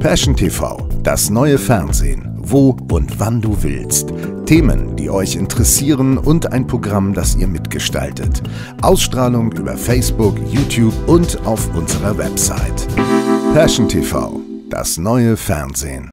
Passion TV, das neue Fernsehen, wo und wann du willst. Themen, die euch interessieren und ein Programm, das ihr mitgestaltet. Ausstrahlung über Facebook, YouTube und auf unserer Website. Passion TV, das neue Fernsehen.